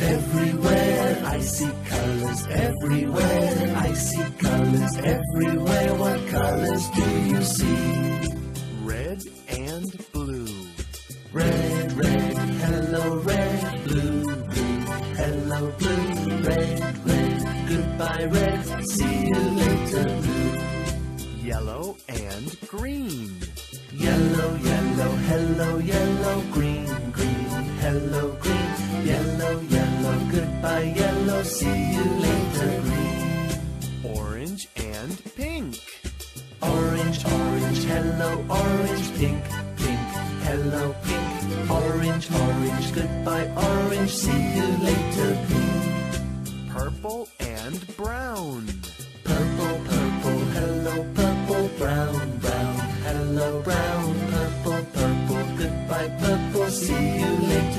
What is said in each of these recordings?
everywhere. I see colors everywhere. I see colors everywhere. What colors do you see? Red and blue. Red, red, hello, red, blue, blue, hello, blue, red, red, goodbye, red, see you later, blue. Yellow and green. Yellow, yellow, hello, yellow, goodbye, yellow, see you later, green. Orange and pink. Orange, orange, hello, orange, pink, pink, hello, pink, orange, orange, goodbye, orange, see you later, pink. Purple and brown. Purple, purple, hello, purple, brown, brown, hello, brown, purple, purple, goodbye, purple, see you later,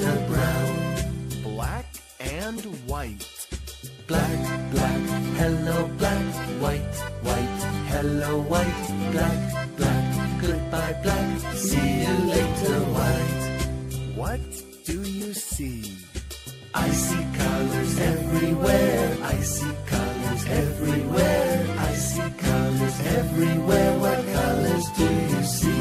and white. Black, black, hello, black, white, white, hello, white, black, black, goodbye, black, see you later, white. What do you see? I see colors everywhere. I see colors everywhere. I see colors everywhere. What colors do you see?